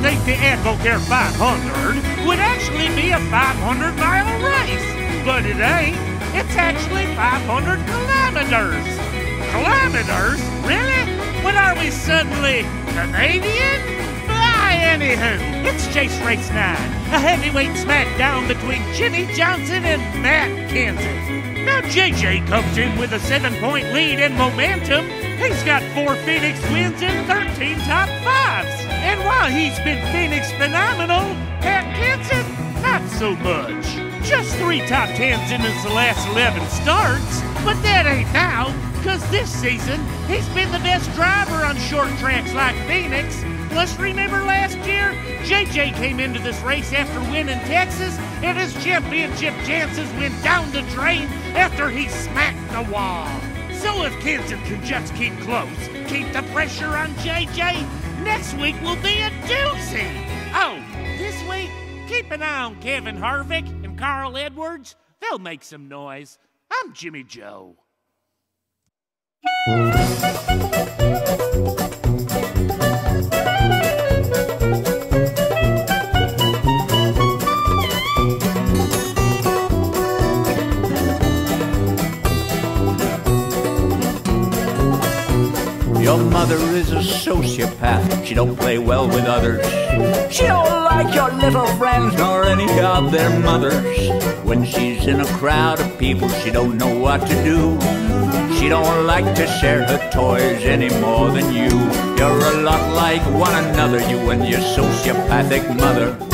think the AdvoCare 500 would actually be a 500 mile race, but it ain't. It's actually 500 kilometers. Kilometers? Really? When are we suddenly Canadian? Ah, anywho, it's Chase Race 9, a heavyweight smackdown between Jimmie Johnson and Matt Kenseth. Now JJ comes in with a seven-point lead and momentum. He's got four Phoenix wins and 13 top fives. He's been Phoenix phenomenal, Matt Kenseth, not so much. Just three top tens in his last 11 starts, but that ain't now, because this season he's been the best driver on short tracks like Phoenix. Plus, remember last year, JJ came into this race after winning Texas, and his championship chances went down the drain after he smacked the wall. So if Kenseth can just keep close, keep the pressure on JJ, next week will be a doozy. Oh, this week, keep an eye on Kevin Harvick and Carl Edwards. They'll make some noise. I'm Jimmy Joe. Your mother is a sociopath. She don't play well with others. She don't like your little friends nor any of their mothers. When she's in a crowd of people, she don't know what to do. She don't like to share her toys any more than you. You're a lot like one another, you and your sociopathic mother.